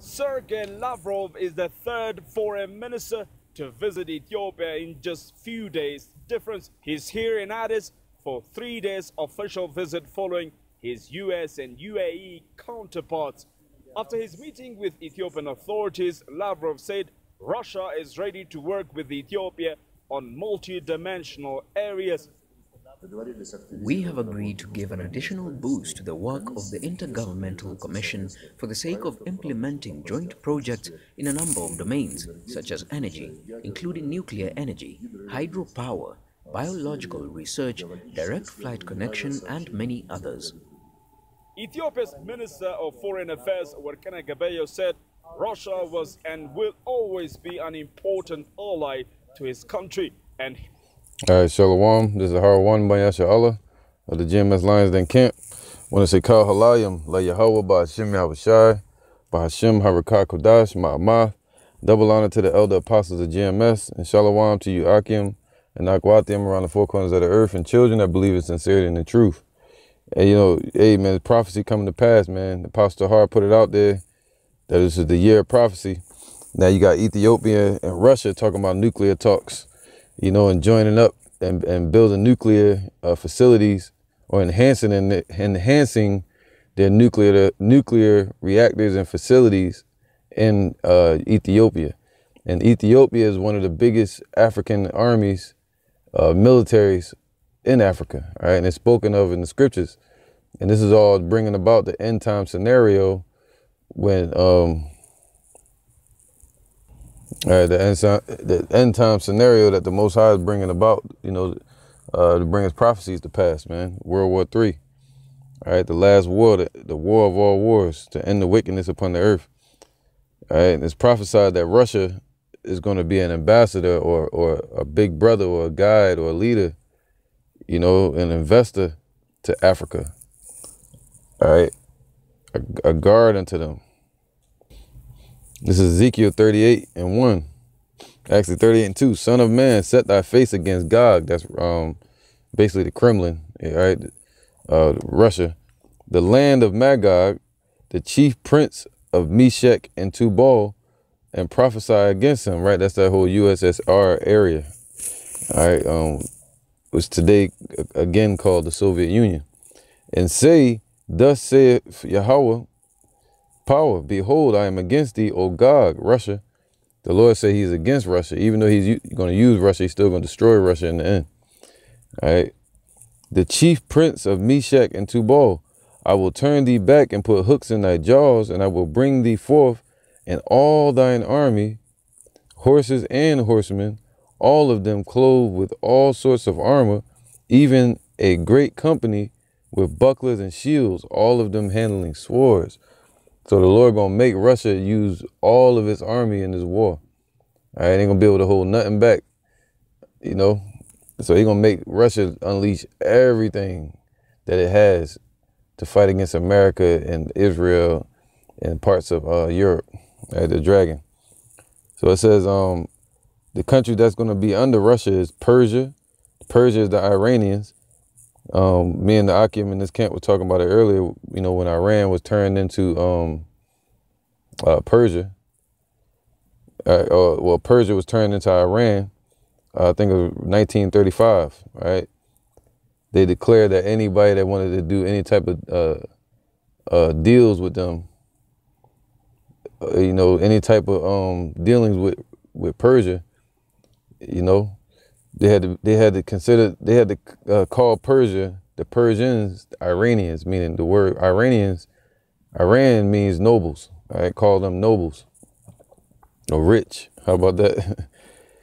Sergei Lavrov is the third foreign minister to visit Ethiopia in just few days difference. He's here in Addis for three days official visit following his US and UAE counterparts. After his meeting with Ethiopian authorities, Lavrov said Russia is ready to work with Ethiopia on multi-dimensional areas. We have agreed to give an additional boost to the work of the Intergovernmental Commission for the sake of implementing joint projects in a number of domains, such as energy, including nuclear energy, hydropower, biological research, direct flight connection, and many others. Ethiopia's Minister of Foreign Affairs, Workneh Gebeyehu, said Russia was and will always be an important ally to his country and all right, Shalom. This is Har One Bayasha Allah of the GMS Lions Den Camp. Want to say Kal Halayim, La Yahweh, Ba Hashem Yahushai, Ba Hashem Harakah Kodash, Ma'amath. Double honor to the elder apostles of GMS, and Shalom to you, Akim, and Akwatim around the four corners of the earth, and children that believe in sincerity and the truth. And you know, hey man, prophecy coming to pass, man. The apostle Har put it out there that this is the year of prophecy. Now you got Ethiopia and Russia talking about nuclear talks you know, and joining up and, and building nuclear uh, facilities or enhancing and enhancing their nuclear nuclear reactors and facilities in uh, Ethiopia. And Ethiopia is one of the biggest African armies, uh, militaries in Africa, right? And it's spoken of in the scriptures. And this is all bringing about the end time scenario when um, uh, the end the end time scenario that the Most High is bringing about, you know, uh, to bring His prophecies to pass, man. World War Three, all right, the last war, the, the war of all wars, to end the wickedness upon the earth. All right, and it's prophesied that Russia is going to be an ambassador or or a big brother or a guide or a leader, you know, an investor to Africa. All right, a, a guard unto them. This is Ezekiel 38 and 1. Actually, 38 and 2. Son of man, set thy face against Gog. That's um, basically the Kremlin, right? Uh, Russia. The land of Magog, the chief prince of Meshech and Tubal, and prophesy against him, right? That's that whole USSR area. All right. Um, was today again called the Soviet Union. And say, Thus saith Yahweh, power. Behold, I am against thee, O Gog, Russia. The Lord said he's against Russia. Even though he's going to use Russia, he's still going to destroy Russia in the end. All right. The chief prince of Meshech and Tubal, I will turn thee back and put hooks in thy jaws, and I will bring thee forth and all thine army, horses and horsemen, all of them clothed with all sorts of armor, even a great company with bucklers and shields, all of them handling swords. So the Lord gonna make Russia use all of its army in this war. All right, ain't gonna be able to hold nothing back. You know, so he gonna make Russia unleash everything that it has to fight against America and Israel and parts of uh, Europe. Right, the dragon. So it says um, the country that's gonna be under Russia is Persia. Persia is the Iranians. Um, me and the Akim in this camp were talking about it earlier. You know, when Iran was turned into um, uh, Persia, uh, uh, well, Persia was turned into Iran. Uh, I think it was 1935. Right? They declared that anybody that wanted to do any type of uh, uh, deals with them, you know, any type of um, dealings with with Persia, you know, they had to they had to consider they had to uh, call Persia the Persians Iranians, meaning the word Iranians. Iran means nobles. I call them nobles or rich. How about that?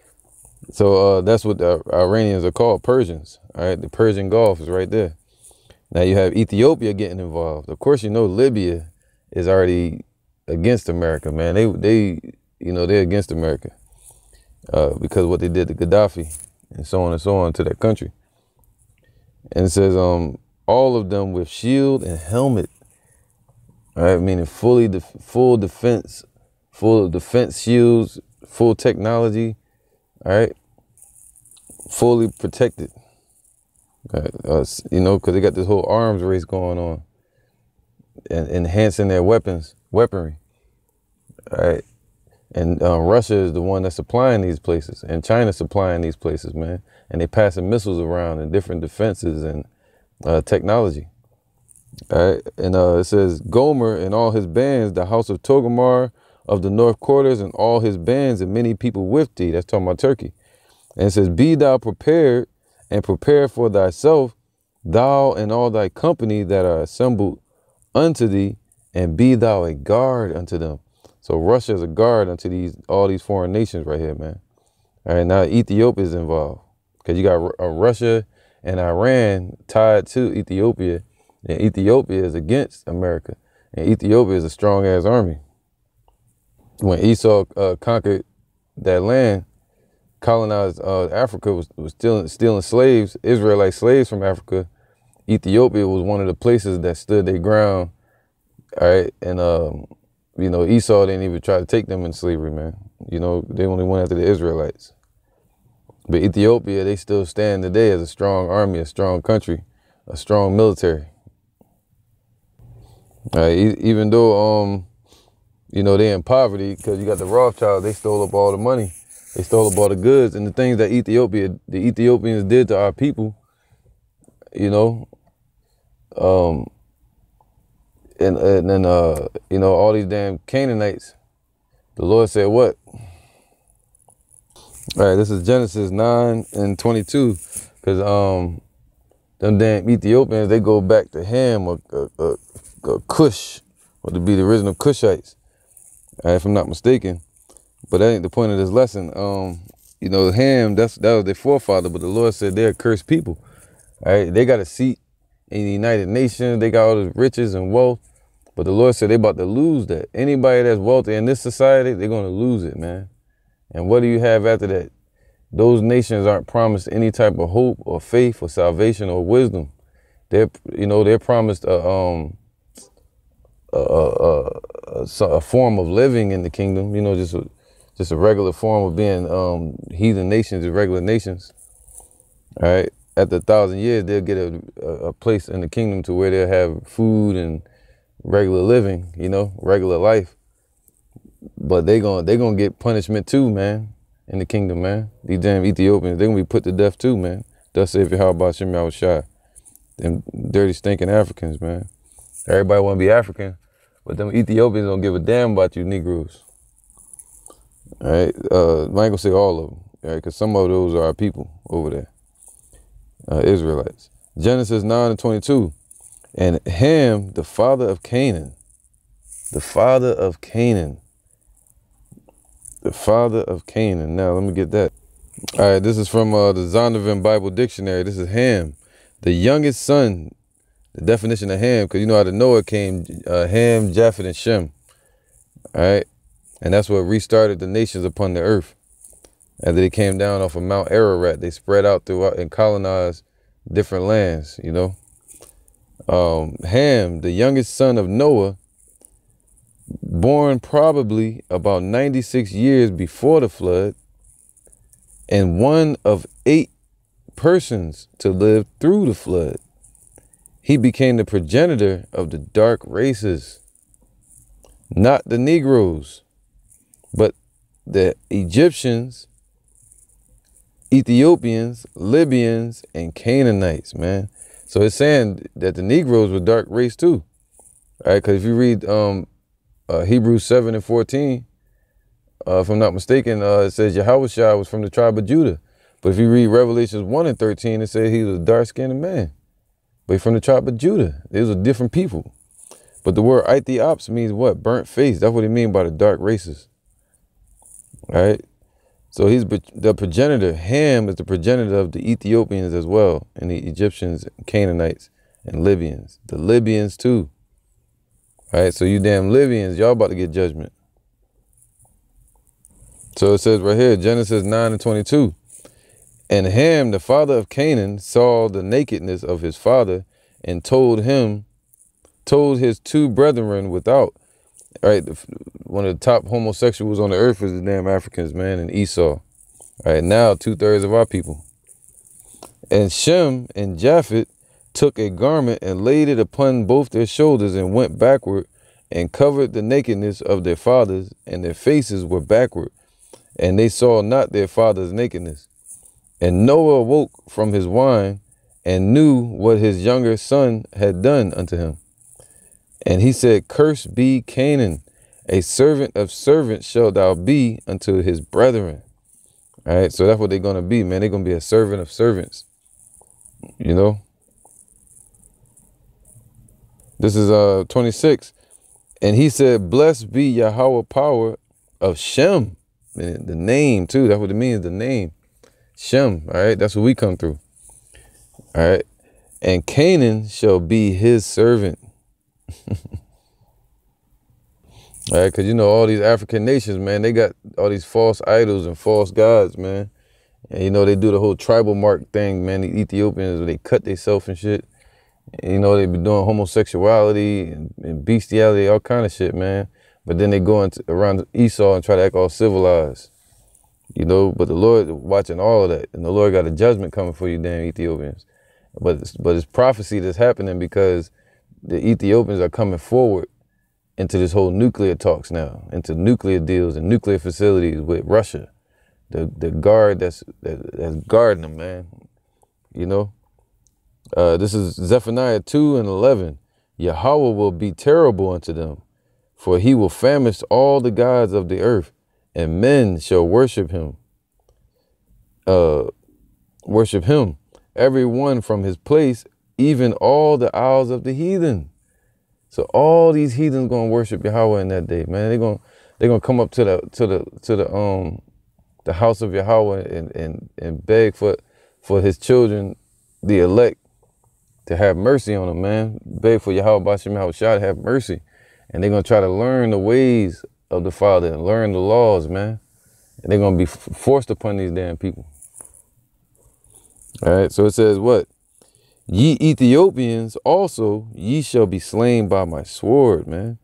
so uh, that's what the Iranians are called, Persians. All right, the Persian Gulf is right there. Now you have Ethiopia getting involved. Of course, you know Libya is already against America, man. They they you know they're against America uh, because what they did to Gaddafi and so on and so on to that country. And it says, um, all of them with shield and helmet. All right, meaning fully def- full defense, full defense shields, full technology. All right, fully protected. Right, uh, you know, because they got this whole arms race going on, and enhancing their weapons, weaponry. right? And uh, Russia is the one that's supplying these places, and China supplying these places, man. And they passing missiles around and different defenses and uh, technology. All right, and uh, it says Gomer and all his bands, the house of Togarmah of the north quarters, and all his bands, and many people with thee. That's talking about Turkey. And it says, Be thou prepared and prepare for thyself, thou and all thy company that are assembled unto thee, and be thou a guard unto them. So Russia is a guard unto these all these foreign nations right here, man. All right, now Ethiopia is involved because you got uh, Russia and Iran tied to Ethiopia, and Ethiopia is against America, and Ethiopia is a strong ass army. When Esau uh, conquered that land, colonized uh, Africa, was, was stealing, stealing slaves, Israelite slaves from Africa. Ethiopia was one of the places that stood their ground. All right. And, um, you know, Esau didn't even try to take them in slavery, man. You know, they only went after the Israelites. But Ethiopia, they still stand today as a strong army, a strong country, a strong military. E even though, um, you know, they're in poverty because you got the Rothschild, they stole up all the money. They stole up all the goods and the things that Ethiopia, the Ethiopians did to our people, you know, um, and and then uh, you know all these damn Canaanites. The Lord said what? All right, this is Genesis nine and twenty two, because um, them damn Ethiopians they go back to Ham or, or, or, or Cush, or to be the original Cushites, if I'm not mistaken. But that ain't the point of this lesson. Um, you know, Ham, that's that was their forefather, but the Lord said they're cursed people. All right, they got a seat in the United Nations, they got all the riches and wealth. But the Lord said they about to lose that. Anybody that's wealthy in this society, they're gonna lose it, man. And what do you have after that? Those nations aren't promised any type of hope or faith or salvation or wisdom. They're, you know, they're promised a, um, a, a, a, a form of living in the kingdom. You know, just a, just a regular form of being um, heathen nations regular nations. All right. After a thousand years, they'll get a, a place in the kingdom to where they'll have food and regular living, you know, regular life. But they gonna they gonna get punishment too, man, in the kingdom, man. These damn Ethiopians, they gonna be put to death too, man. Thus if how about Shem was shy. Them dirty stinking Africans, man. Everybody wanna be African, but them Ethiopians don't give a damn about you Negroes. All right, uh, I ain't gonna say all of them, right? Because some of those are our people over there, uh, Israelites. Genesis 9 and 22. And Ham, the father of Canaan, the father of Canaan, the father of Canaan. Now, let me get that. All right, this is from uh, the Zondervan Bible Dictionary. This is Ham, the youngest son. The definition of Ham, because you know how the Noah came, uh, Ham, Japheth, and Shem. All right. And that's what restarted the nations upon the earth. After they came down off of Mount Ararat, they spread out throughout and colonized different lands, you know. Um, Ham, the youngest son of Noah, born probably about 96 years before the flood, and one of eight persons to live through the flood. He became the progenitor of the dark races, not the Negroes but the Egyptians, Ethiopians, Libyans, and Canaanites, man. So it's saying that the Negroes were dark race too. All right, because if you read um, uh, Hebrews 7 and 14, uh, if I'm not mistaken, uh, it says Yahweh was from the tribe of Judah. But if you read Revelations 1 and 13, it says he was a dark skinned man. But he's from the tribe of Judah. These are different people. But the word Ethiops means what? Burnt face. That's what it means by the dark races. Right? So he's the progenitor. Ham is the progenitor of the Ethiopians as well, and the Egyptians, Canaanites, and Libyans. The Libyans too. Right? So you damn Libyans, y'all about to get judgment. So it says right here, Genesis 9 and 22. And Ham, the father of Canaan, saw the nakedness of his father and told him, told his two brethren without, right? One of the top homosexuals on the earth is the damn Africans, man, and Esau. Right now, two thirds of our people. And Shem and Japheth took a garment and laid it upon both their shoulders and went backward and covered the nakedness of their fathers, and their faces were backward, and they saw not their father's nakedness. And Noah awoke from his wine and knew what his younger son had done unto him. And he said, Cursed be Canaan, a servant of servants shall thou be unto his brethren. All right, so that's what they're going to be, man. They're going to be a servant of servants. You know? This is uh 26. And he said, Blessed be Yahweh power of Shem. And the name, too. That's what it means, the name. Shem. All right, that's what we come through. All right. And Canaan shall be his servant. Right, because you know, all these African nations, man, they got all these false idols and false gods, man. And you know, they do the whole tribal mark thing, man. The Ethiopians, where they cut themselves and shit. And, you know, they be doing homosexuality and, and, bestiality, all kind of shit, man. But then they go into, around Esau and try to act all civilized. You know, but the Lord watching all of that. And the Lord got a judgment coming for you damn Ethiopians. But it's, but it's prophecy that's happening because the Ethiopians are coming forward into this whole nuclear talks now, into nuclear deals and nuclear facilities with Russia. The the guard that's that, that's guarding them, man. You know. Uh, this is Zephaniah two and eleven. Yahweh will be terrible unto them, for he will famish all the gods of the earth, and men shall worship him. Uh, worship him, every one from his place, even all the isles of the heathen. So all these heathens gonna worship Yahweh in that day, man. They're gonna they're gonna come up to the to the to the um the house of Yahweh and and and beg for for his children, the elect, to have mercy on them, man. Beg for Yahweh Bashem Yahushua to have mercy. And they're gonna try to learn the ways of the Father and learn the laws, man. And they're gonna be forced upon these damn people. All right, so it says what? Ye Ethiopians also, ye shall be slain by my sword, man.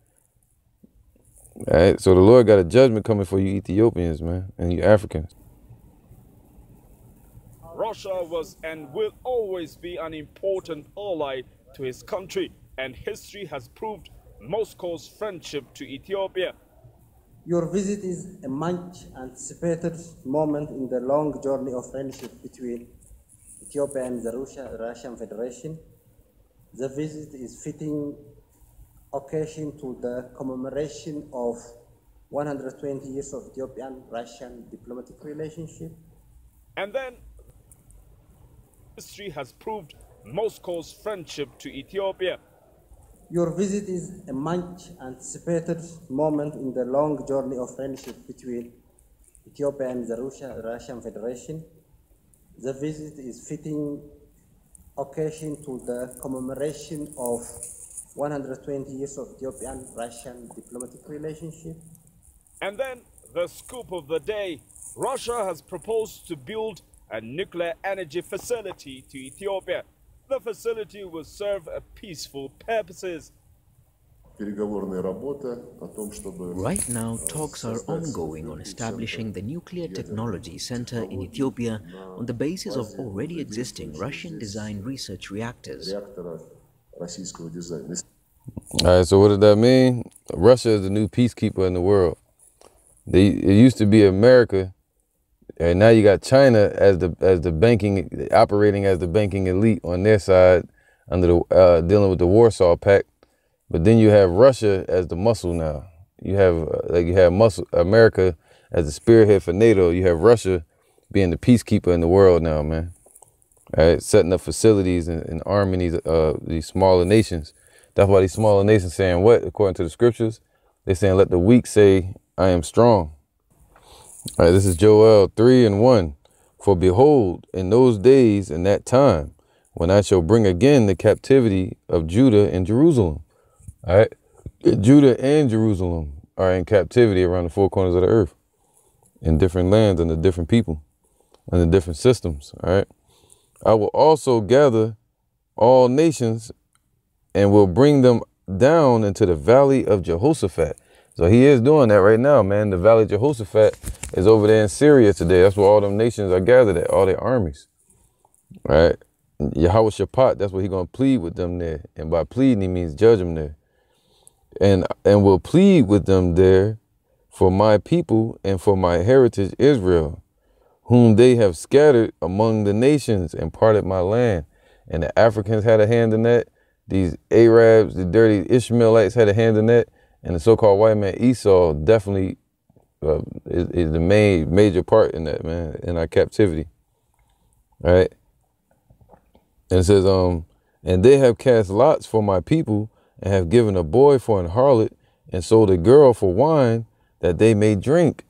All right, so the Lord got a judgment coming for you Ethiopians, man, and you Africans. Russia was and will always be an important ally to his country, and history has proved Moscow's friendship to Ethiopia. Your visit is a much anticipated moment in the long journey of friendship between Ethiopia and the Russia, Russian Federation. The visit is fitting occasion to the commemoration of 120 years of Ethiopian-Russian diplomatic relationship. And then history has proved Moscow's friendship to Ethiopia. Your visit is a much anticipated moment in the long journey of friendship between Ethiopia and the Russia, Russian Federation. The visit is fitting occasion to the commemoration of 120 years of Ethiopian-Russian diplomatic relationship. And then the scoop of the day, Russia has proposed to build a nuclear energy facility to Ethiopia. The facility will serve a peaceful purposes. Right now, talks are ongoing on establishing the Nuclear Technology Center in Ethiopia on the basis of already existing Russian-designed research reactors. All right, so what does that mean? Russia is the new peacekeeper in the world. They, it used to be America, and now you got China as the as the banking operating as the banking elite on their side under the uh, dealing with the Warsaw Pact. But then you have Russia as the muscle now. You have uh, like you have muscle America as the spearhead for NATO. You have Russia being the peacekeeper in the world now, man. All right, setting up facilities and, and arming these uh, these smaller nations. That's why these smaller nations saying what, according to the scriptures, they're saying, "Let the weak say, I am strong." All right, this is Joel three and one. For behold, in those days, in that time, when I shall bring again the captivity of Judah and Jerusalem all right. Judah and Jerusalem are in captivity around the four corners of the earth in different lands and the different people and the different systems. All right. I will also gather all nations and will bring them down into the valley of Jehoshaphat. So he is doing that right now, man. The valley of Jehoshaphat is over there in Syria today. That's where all them nations are gathered at, all their armies. All right. Yahweh Shaphat, that's what he's going to plead with them there. And by pleading, he means judge them there and and will plead with them there for my people and for my heritage Israel, whom they have scattered among the nations and parted my land. And the Africans had a hand in that. These Arabs, the dirty Ishmaelites had a hand in that. And the so-called white man Esau definitely uh, is, is, the main major part in that, man, in our captivity. Right? And it says, um, and they have cast lots for my people and have given a boy for an harlot and sold a girl for wine that they may drink,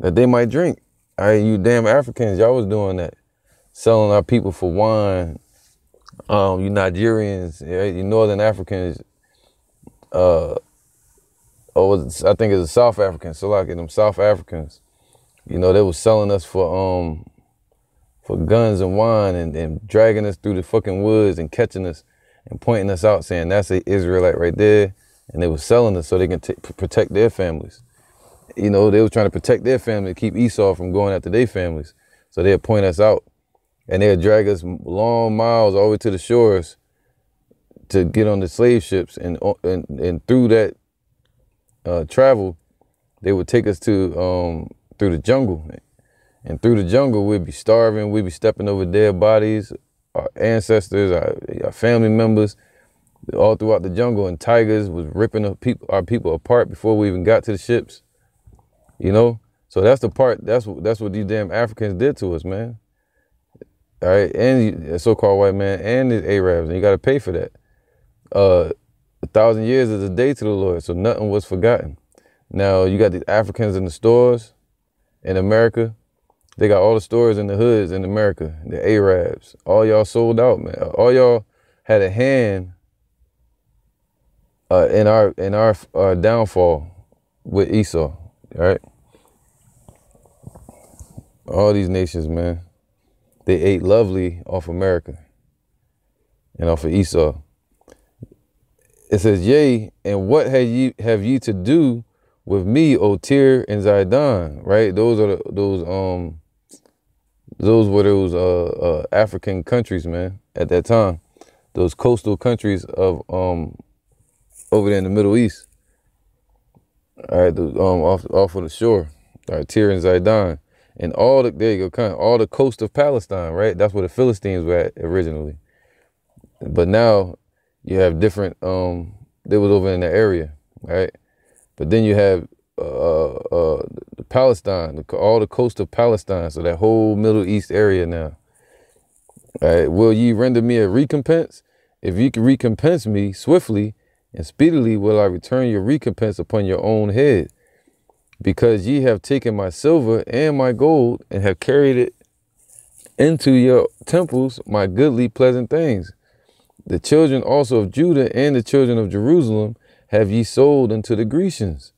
that they might drink. All right, you damn Africans, y'all was doing that, selling our people for wine. Um, you Nigerians, you Northern Africans, uh, oh, I think it's the South Africans, so like them South Africans, you know, they was selling us for um for guns and wine and, and dragging us through the fucking woods and catching us and pointing us out, saying that's a Israelite right there, and they were selling us so they can t- protect their families. You know, they were trying to protect their family, keep Esau from going after their families. So they'd point us out, and they'd drag us long miles all the way to the shores to get on the slave ships, and and, and through that uh, travel, they would take us to um, through the jungle, and through the jungle we'd be starving, we'd be stepping over dead bodies, our ancestors, our, our family members, all throughout the jungle, and tigers was ripping up people, our people apart before we even got to the ships. You know, so that's the part. That's what that's what these damn Africans did to us, man. All right, and so-called white man and the Arabs, and you got to pay for that. Uh, a thousand years is a day to the Lord, so nothing was forgotten. Now you got these Africans in the stores in America they got all the stores in the hoods in America, the Arabs. All y'all sold out, man. All y'all had a hand uh, in our in our uh, downfall with Esau, right? All these nations, man, they ate lovely off America and off of Esau. It says, "Yea, and what have you have you to do with me, O Tyre and Zidon?" Right? Those are the, those um those were those uh, uh, African countries, man, at that time. Those coastal countries of um, over there in the Middle East. All right, the, um, off off of the shore, all right, Tyre and Zidon, and all the there you go, kind all the coast of Palestine, right? That's where the Philistines were at originally. But now you have different. Um, they was over in the area, right? But then you have uh, uh, Palestine, all the coast of Palestine, so that whole Middle East area now. Right, will ye render me a recompense? If you can recompense me swiftly and speedily, will I return your recompense upon your own head. Because ye have taken my silver and my gold and have carried it into your temples, my goodly pleasant things. The children also of Judah and the children of Jerusalem have ye sold unto the Grecians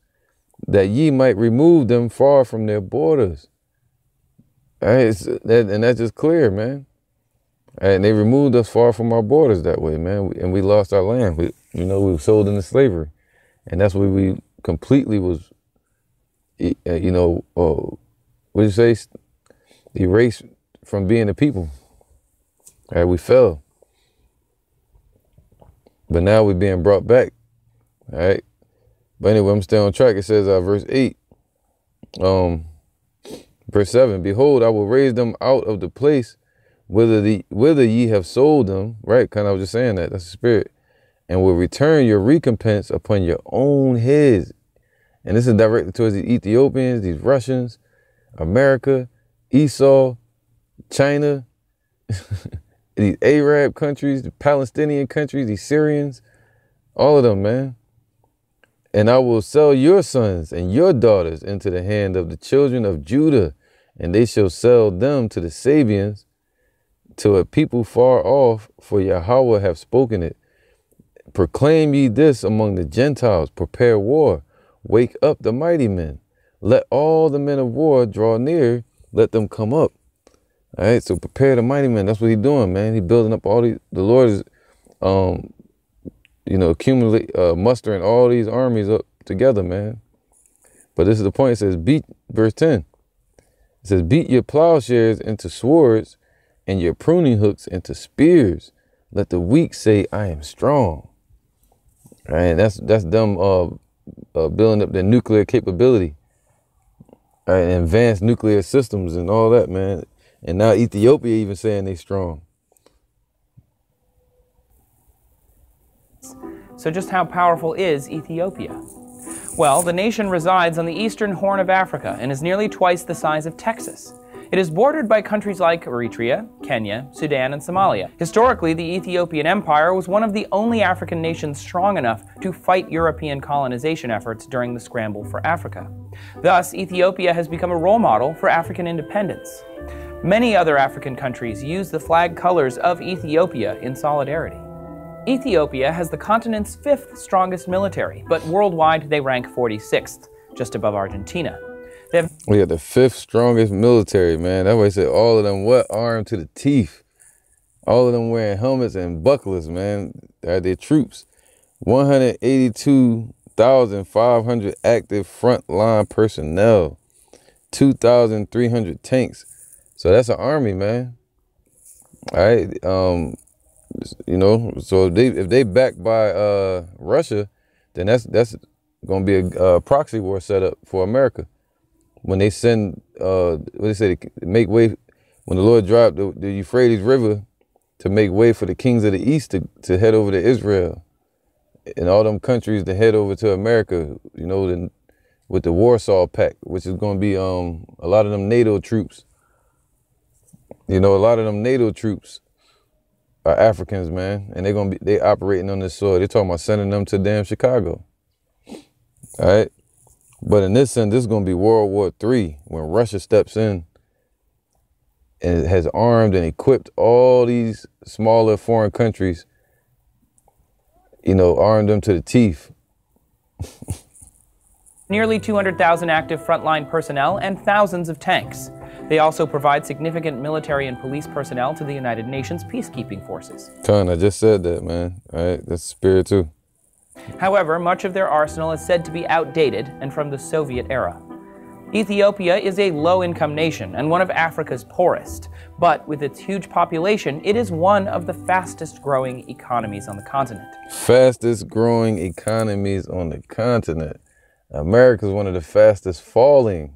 that ye might remove them far from their borders. Right, that, and that's just clear, man. And they removed us far from our borders that way, man. And we lost our land. We, you know, we were sold into slavery, and that's where we completely was, uh, you know, uh, what you say, erased from being a people. Right, we fell, but now we're being brought back. All right, but anyway, I'm still on track. It says, uh, verse 8, um, verse 7 Behold, I will raise them out of the place whither, the, whither ye have sold them. Right? Kind of, was just saying that. That's the spirit. And will return your recompense upon your own heads. And this is directed towards the Ethiopians, these Russians, America, Esau, China, these Arab countries, the Palestinian countries, these Syrians, all of them, man. And I will sell your sons and your daughters into the hand of the children of Judah, and they shall sell them to the Sabeans, to a people far off, for Yahweh have spoken it. Proclaim ye this among the Gentiles, prepare war, wake up the mighty men. Let all the men of war draw near, let them come up. All right, so prepare the mighty men. That's what he's doing, man. He's building up all these. The Lord is um, you know, accumulate, uh, mustering all these armies up together, man. But this is the point. It says, beat, verse 10. It says, beat your plowshares into swords and your pruning hooks into spears. Let the weak say, I am strong. Right, that's that's them uh, uh, building up their nuclear capability, right, and advanced nuclear systems and all that, man. And now Ethiopia even saying they strong. So just how powerful is Ethiopia? Well, the nation resides on the eastern horn of Africa and is nearly twice the size of Texas. It is bordered by countries like Eritrea, Kenya, Sudan, and Somalia. Historically, the Ethiopian Empire was one of the only African nations strong enough to fight European colonization efforts during the scramble for Africa. Thus, Ethiopia has become a role model for African independence. Many other African countries use the flag colors of Ethiopia in solidarity. Ethiopia has the continent's fifth strongest military, but worldwide they rank 46th, just above Argentina. They We got the fifth strongest military, man. That way said all of them what armed to the teeth. All of them wearing helmets and bucklers, man. Are their troops. 182,500 active frontline personnel. 2,300 tanks. So that's an army, man. All right. Um, you know, so if they if they backed by uh Russia, then that's that's gonna be a, a proxy war set up for America when they send uh what they say make way when the Lord dropped the, the, Euphrates River to make way for the kings of the east to, to head over to Israel and all them countries to head over to America, you know, the, with the Warsaw Pact, which is going to be um a lot of them NATO troops. You know, a lot of them NATO troops are Africans, man, and they're gonna be they operating on this soil. They're talking about sending them to damn Chicago. All right. But in this sense, this is to be World War III when Russia steps in and has armed and equipped all these smaller foreign countries, you know, armed them to the teeth. Nearly 200,000 active frontline personnel and thousands of tanks. They also provide significant military and police personnel to the United Nations peacekeeping forces. Con, I just said that, man. All right, that's spirit too. However, much of their arsenal is said to be outdated and from the Soviet era. Ethiopia is a low income nation and one of Africa's poorest, but with its huge population, it is one of the fastest growing economies on the continent. Fastest growing economies on the continent. America is one of the fastest falling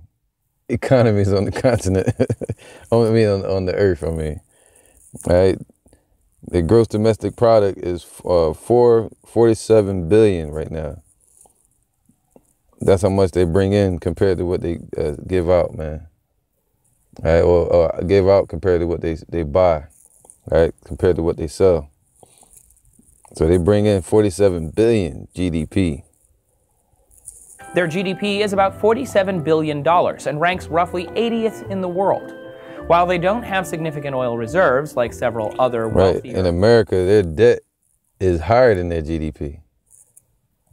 economies on the continent. I mean, on, on the earth, I mean. Right? The gross domestic product is uh, 447 billion right now. That's how much they bring in compared to what they uh, give out, man. Right, or, or give out compared to what they they buy, right? Compared to what they sell. So they bring in 47 billion GDP. Their GDP is about $47 billion and ranks roughly 80th in the world. While they don't have significant oil reserves like several other wealthy right. in America, their debt is higher than their GDP.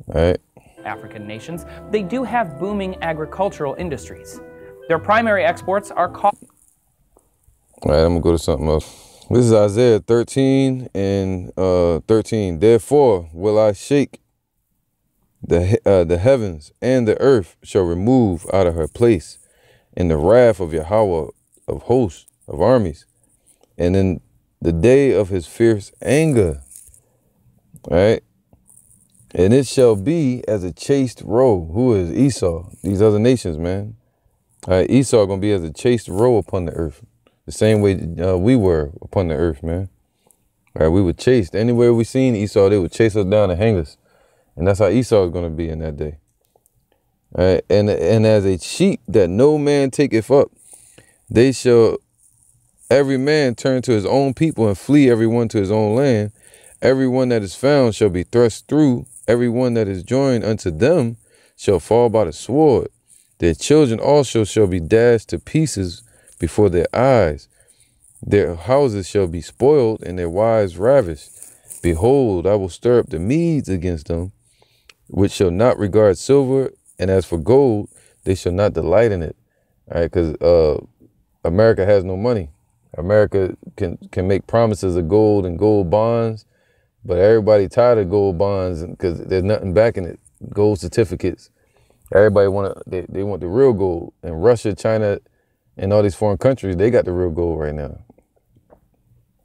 Right. African nations, they do have booming agricultural industries. Their primary exports are coffee. All right, I'm gonna go to something else. This is Isaiah 13 and uh, 13. Therefore will I shake the uh, the heavens and the earth shall remove out of her place, in the wrath of Yahweh of hosts, of armies. And in the day of his fierce anger, right? And it shall be as a chaste roe. Who is Esau? These other nations, man. All right, Esau gonna be as a chaste roe upon the earth, the same way uh, we were upon the earth, man. All right, we were chased anywhere we seen Esau. They would chase us down and hang us, and that's how Esau is gonna be in that day. All right, and and as a sheep that no man taketh up, they shall every man turn to his own people and flee everyone to his own land. Everyone that is found shall be thrust through. Everyone that is joined unto them shall fall by the sword. Their children also shall be dashed to pieces before their eyes. Their houses shall be spoiled and their wives ravished. Behold, I will stir up the Medes against them, which shall not regard silver, and as for gold, they shall not delight in it. All right, because uh, America has no money. America can can make promises of gold and gold bonds, but everybody tired of gold bonds because there's nothing backing it. Gold certificates. Everybody want to they, they want the real gold. And Russia, China, and all these foreign countries, they got the real gold right now.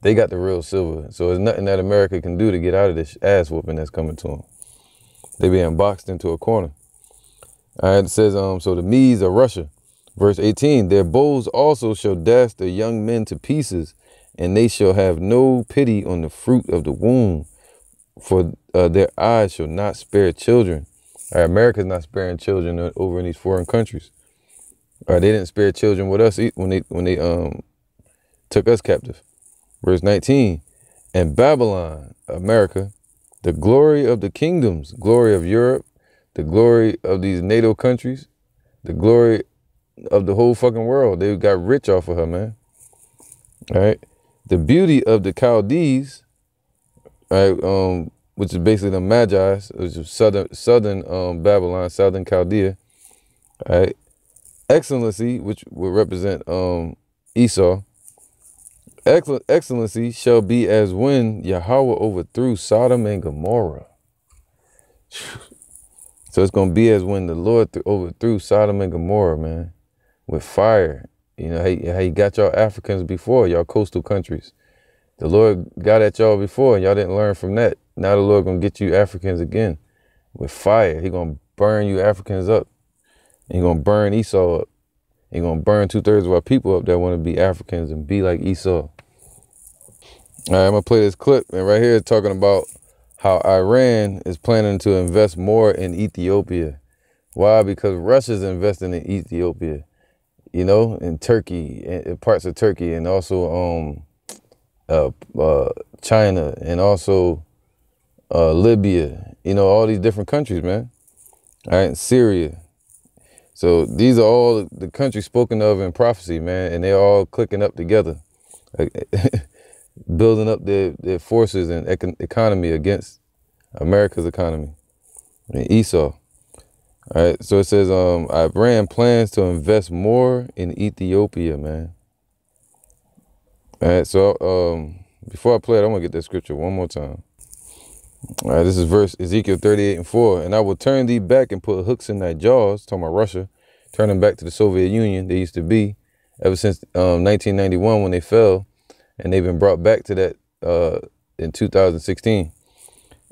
They got the real silver. So there's nothing that America can do to get out of this ass whooping that's coming to them. They being boxed into a corner. All right, it says, um, so the Medes of Russia, verse 18, their bows also shall dash the young men to pieces, and they shall have no pity on the fruit of the womb, for uh, their eyes shall not spare children. All right, America's not sparing children over in these foreign countries. All right, they didn't spare children with us when they when they um took us captive. Verse 19, and Babylon, America, the glory of the kingdoms, glory of Europe, the glory of these NATO countries, the glory of the whole fucking world. They got rich off of her, man. All right. The beauty of the Chaldees, right, um, which is basically the Magi, which is southern southern um, Babylon, southern Chaldea. All right. Excellency, which would represent um, Esau. Excellency shall be as when Yahweh overthrew Sodom and Gomorrah. So it's gonna be as when the Lord th- overthrew Sodom and Gomorrah, man, with fire. You know how, how he got y'all Africans before, y'all coastal countries. The Lord got at y'all before, and y'all didn't learn from that. Now the Lord gonna get you Africans again with fire. He gonna burn you Africans up. He gonna burn Esau up. He gonna burn two thirds of our people up that want to be Africans and be like Esau. All right, I'm gonna play this clip, and right here talking about how Iran is planning to invest more in Ethiopia. Why? Because Russia's investing in Ethiopia, you know, in Turkey, in parts of Turkey, and also um, uh, uh, China, and also uh, Libya. You know, all these different countries, man. All right, Syria. So these are all the countries spoken of in prophecy, man, and they're all clicking up together. building up their, their forces and econ- economy against America's economy and Esau. All right, so it says um, Iran plans to invest more in Ethiopia, man. All right, so um, before I play it, I want to get that scripture one more time. All right, this is verse Ezekiel 38 and 4. And I will turn thee back and put hooks in thy jaws, talking about Russia, turn them back to the Soviet Union they used to be ever since um, 1991 when they fell and they've been brought back to that uh, in 2016.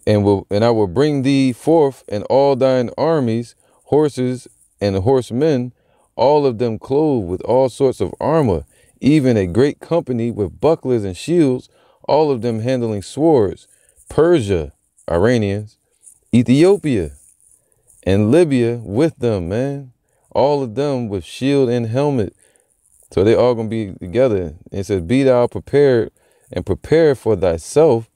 And will and I will bring thee forth and all thine armies, horses and horsemen, all of them clothed with all sorts of armor, even a great company with bucklers and shields, all of them handling swords. Persia, Iranians, Ethiopia, and Libya with them, man. All of them with shield and helmet so they all gonna be together. It says, Be thou prepared and prepare for thyself,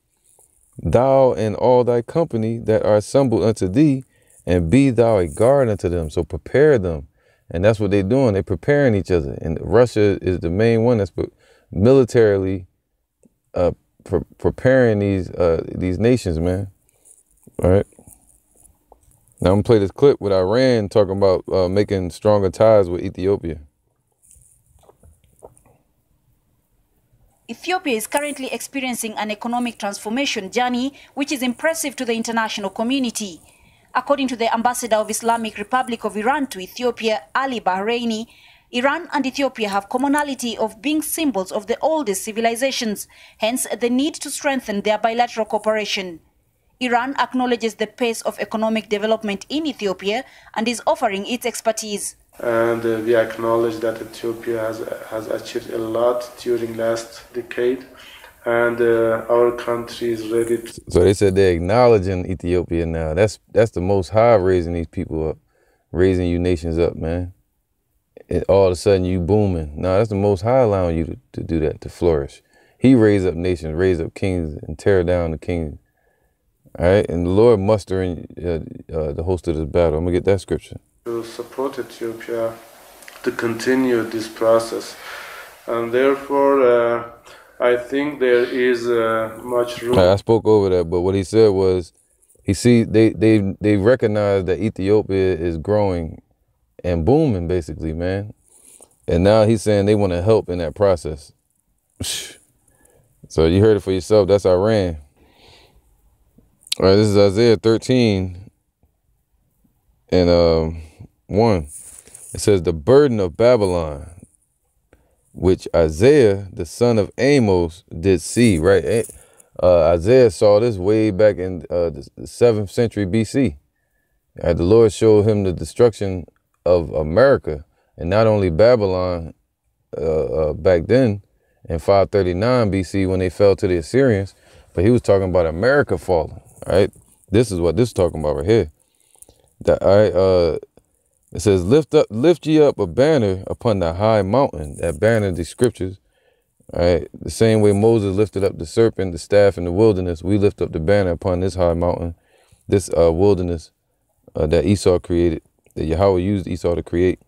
thou and all thy company that are assembled unto thee, and be thou a guard unto them. So prepare them. And that's what they're doing. They're preparing each other. And Russia is the main one that's militarily uh, pre- preparing these uh, these nations, man. All right. Now I'm gonna play this clip with Iran talking about uh, making stronger ties with Ethiopia. Ethiopia is currently experiencing an economic transformation journey which is impressive to the international community. According to the ambassador of Islamic Republic of Iran to Ethiopia, Ali Bahraini, Iran and Ethiopia have commonality of being symbols of the oldest civilizations, hence the need to strengthen their bilateral cooperation. Iran acknowledges the pace of economic development in Ethiopia and is offering its expertise and uh, we acknowledge that Ethiopia has has achieved a lot during last decade, and uh, our country is ready. To- so they said they're acknowledging Ethiopia now. That's that's the most high raising these people up, raising you nations up, man. And all of a sudden you booming. No, that's the most high allowing you to, to do that, to flourish. He raised up nations, raise up kings, and tear down the kings. All right, and the Lord mustering uh, uh, the host of this battle. I'm gonna get that scripture to support Ethiopia to continue this process. And therefore, uh, I think there is uh, much room. I spoke over that, but what he said was, he see they they they recognize that Ethiopia is growing and booming, basically, man. And now he's saying they want to help in that process. so you heard it for yourself. That's Iran. All right, this is Isaiah 13 and um 1. It says, The burden of Babylon, which Isaiah, the son of Amos, did see, right? Uh, Isaiah saw this way back in uh, the 7th century BC. Right, the Lord showed him the destruction of America, and not only Babylon uh, uh, back then in 539 BC when they fell to the Assyrians, but he was talking about America falling. Right, this is what this is talking about right here. That I uh, it says, "Lift up, lift ye up a banner upon the high mountain." That banner, the scriptures, right? The same way Moses lifted up the serpent, the staff in the wilderness, we lift up the banner upon this high mountain, this uh, wilderness uh, that Esau created, that Yahweh used Esau to create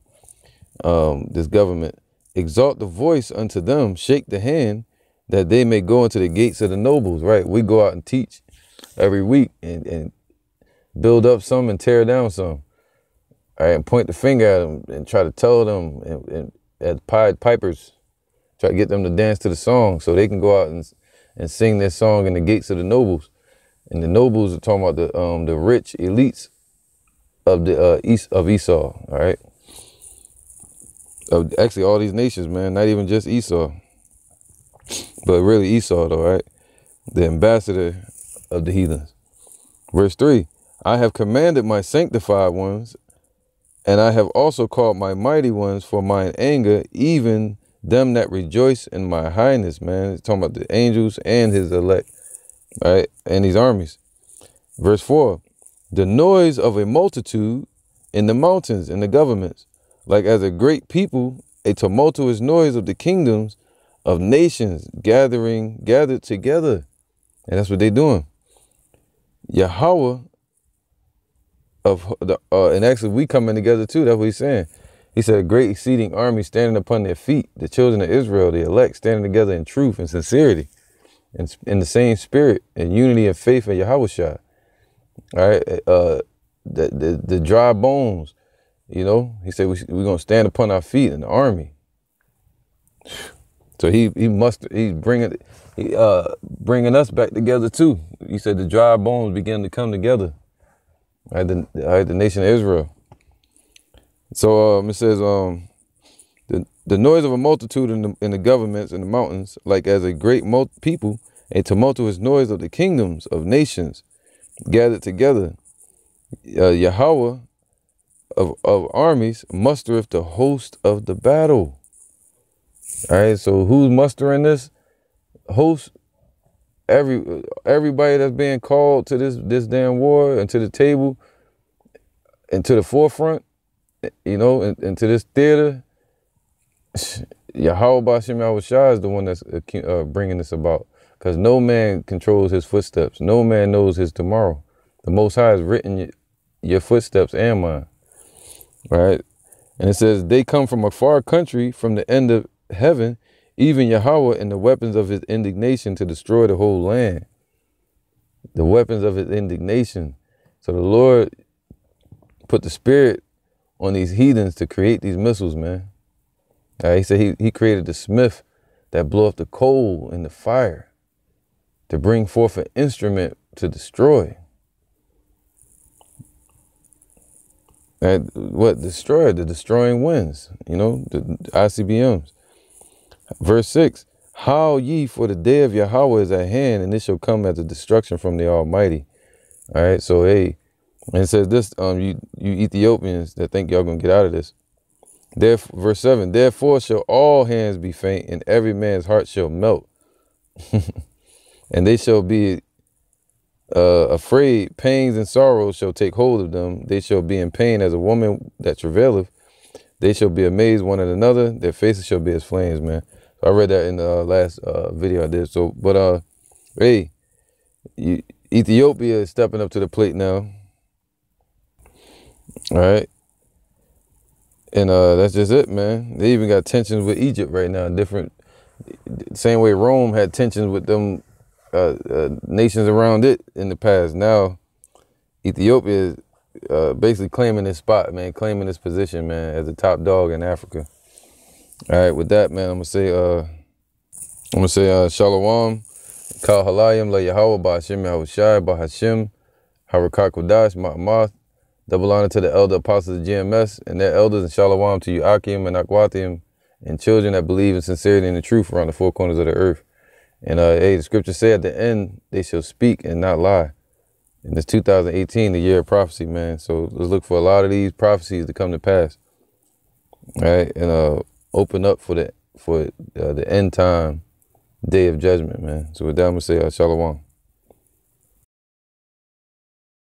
um, this government. Exalt the voice unto them, shake the hand, that they may go into the gates of the nobles, right? We go out and teach every week and, and build up some and tear down some. All right, and point the finger at them and try to tell them and, and as Pied Pipers, try to get them to dance to the song so they can go out and and sing their song in the gates of the nobles. And the nobles are talking about the um the rich elites of the uh, east of Esau. All right. Of actually all these nations, man. Not even just Esau, but really Esau, though. Right. The ambassador of the heathens. Verse three. I have commanded my sanctified ones, and I have also called my mighty ones for mine anger, even them that rejoice in my highness, man. He's talking about the angels and his elect, right? And these armies. Verse 4 the noise of a multitude in the mountains and the governments, like as a great people, a tumultuous noise of the kingdoms of nations gathering, gathered together. And that's what they're doing. Yahweh of the, uh, and actually we coming together too. That's what he's saying. He said, a great exceeding army standing upon their feet, the children of Israel, the elect, standing together in truth and sincerity, and in the same spirit and unity and faith in Yahweh. All right. Uh, the, the, the dry bones, you know, he said we, we're to stand upon our feet in the army. So he, he must, he's bringing, uh, bringing us back together too. He said the dry bones begin to come together. All right, the, all right, the nation of Israel. So um, it says, um, the, the noise of a multitude in the, in the governments in the mountains, like as a great people, a tumultuous noise of the kingdoms of nations gathered together. Uh, Yahweh of, of armies mustereth the host of the battle. All right, so who's mustering this host? Every everybody that's being called to this this damn war and to the table and to the forefront, you know, and, and to this theater. Yahweh Bashem Yahushua is the one that's uh, bringing this about. Because no man controls his footsteps. No man knows his tomorrow. The Most High has written your footsteps and mine. Right? And it says, they come from a far country, from the end of heaven, even Yahweh and the weapons of his indignation to destroy the whole land. The weapons of his indignation. So the Lord put the spirit on these heathens to create these missiles, man. Right, he said he, he created the smith that blew up the coal and the fire to bring forth an instrument to destroy. And what destroy the destroying winds, you know, the ICBMs. Verse 6 How ye for the day of Yahweh is at hand, and it shall come as a destruction from the Almighty. All right, so hey, and it says this, um, you you Ethiopians that think y'all gonna get out of this. Therefore, verse 7 Therefore shall all hands be faint, and every man's heart shall melt. and they shall be uh, afraid, pains and sorrows shall take hold of them. They shall be in pain as a woman that travaileth. They shall be amazed one at another. Their faces shall be as flames, man. I read that in the uh, last uh, video I did. So, but uh, hey, you, Ethiopia is stepping up to the plate now. All right. And uh, that's just it, man. They even got tensions with Egypt right now. Different, same way Rome had tensions with them uh, uh, nations around it in the past. Now, Ethiopia is uh, basically claiming this spot, man, claiming this position, man, as a top dog in Africa. All right, with that, man, I'm gonna say, uh, I'm gonna say, uh, Shalom, Kal Halayim, La Yahweh, Ba'Hashem Yahushai, Ba'Hashem, Harakat Kodash, Ma'amath. Double honor to the elder apostles of GMS and their elders, and Shalom to you, Akim and Akwatim, and children that believe in sincerity and the truth around the four corners of the earth. And uh, hey, the scripture say at the end, they shall speak and not lie. And it's 2018, the year of prophecy, man. So let's look for a lot of these prophecies to come to pass. All right, and uh, open up for the for uh, the end time day of judgment, man. So with that, I'm gonna say uh, shalom.